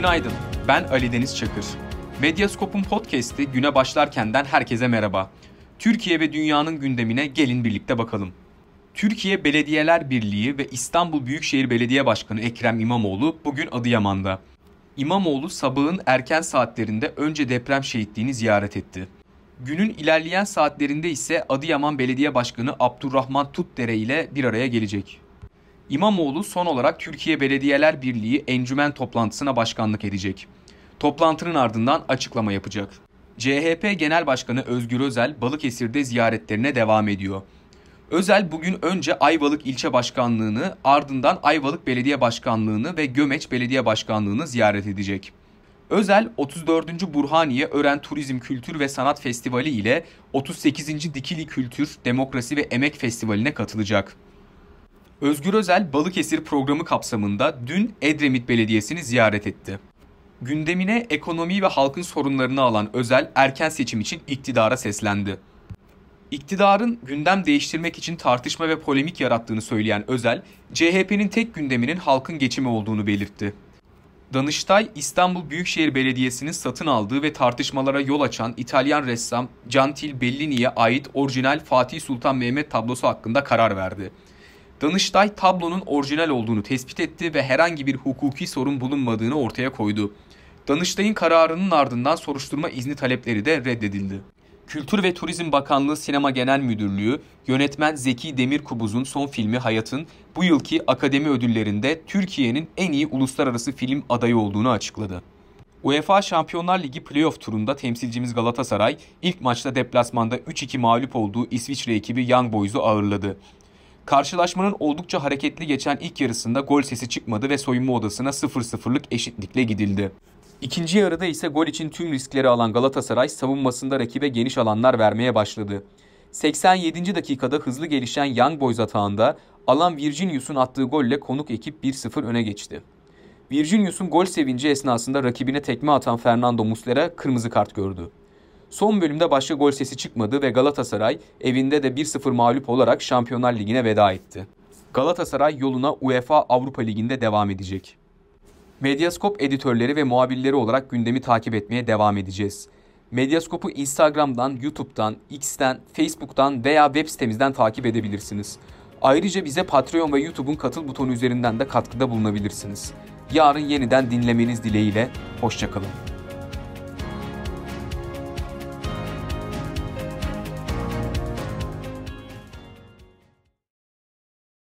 Günaydın, ben Ali Deniz Çakır. Medyaskop'un podcast'i güne başlarkenden herkese merhaba. Türkiye ve dünyanın gündemine gelin birlikte bakalım. Türkiye Belediyeler Birliği ve İstanbul Büyükşehir Belediye Başkanı Ekrem İmamoğlu bugün Adıyaman'da. İmamoğlu sabahın erken saatlerinde önce deprem şehitliğini ziyaret etti. Günün ilerleyen saatlerinde ise Adıyaman Belediye Başkanı Abdurrahman Tutdere ile bir araya gelecek. İmamoğlu son olarak Türkiye Belediyeler Birliği encümen toplantısına başkanlık edecek. Toplantının ardından açıklama yapacak. CHP Genel Başkanı Özgür Özel Balıkesir'de ziyaretlerine devam ediyor. Özel bugün önce Ayvalık İlçe Başkanlığı'nı ardından Ayvalık Belediye Başkanlığı'nı ve Gömeç Belediye Başkanlığı'nı ziyaret edecek. Özel 34. Burhaniye Ören Turizm Kültür ve Sanat Festivali ile 38. Dikili Kültür, Demokrasi ve Emek Festivali'ne katılacak. Özgür Özel Balıkesir programı kapsamında dün Edremit Belediyesi'ni ziyaret etti. Gündemine ekonomi ve halkın sorunlarını alan Özel erken seçim için iktidara seslendi. İktidarın gündem değiştirmek için tartışma ve polemik yarattığını söyleyen Özel, CHP'nin tek gündeminin halkın geçimi olduğunu belirtti. Danıştay, İstanbul Büyükşehir Belediyesi'nin satın aldığı ve tartışmalara yol açan İtalyan ressam Cantil Bellini'ye ait orijinal Fatih Sultan Mehmet tablosu hakkında karar verdi. Danıştay tablonun orijinal olduğunu tespit etti ve herhangi bir hukuki sorun bulunmadığını ortaya koydu. Danıştay'ın kararının ardından soruşturma izni talepleri de reddedildi. Kültür ve Turizm Bakanlığı Sinema Genel Müdürlüğü, yönetmen Zeki Demirkubuz'un son filmi Hayat'ın bu yılki akademi ödüllerinde Türkiye'nin en iyi uluslararası film adayı olduğunu açıkladı. UEFA Şampiyonlar Ligi playoff turunda temsilcimiz Galatasaray ilk maçta deplasmanda 3-2 mağlup olduğu İsviçre ekibi Young Boys'u ağırladı. Karşılaşmanın oldukça hareketli geçen ilk yarısında gol sesi çıkmadı ve soyunma odasına 0-0'lık eşitlikle gidildi. İkinci yarıda ise gol için tüm riskleri alan Galatasaray savunmasında rakibe geniş alanlar vermeye başladı. 87. dakikada hızlı gelişen Young Boys atağında alan Virginius'un attığı golle konuk ekip 1-0 öne geçti. Virginius'un gol sevinci esnasında rakibine tekme atan Fernando Muslera kırmızı kart gördü. Son bölümde başka gol sesi çıkmadı ve Galatasaray evinde de 1-0 mağlup olarak Şampiyonlar Ligi'ne veda etti. Galatasaray yoluna UEFA Avrupa Ligi'nde devam edecek. Medyaskop editörleri ve muhabirleri olarak gündemi takip etmeye devam edeceğiz. Medyaskop'u Instagram'dan, YouTube'dan, X'ten, Facebook'tan veya web sitemizden takip edebilirsiniz. Ayrıca bize Patreon ve YouTube'un katıl butonu üzerinden de katkıda bulunabilirsiniz. Yarın yeniden dinlemeniz dileğiyle, hoşçakalın.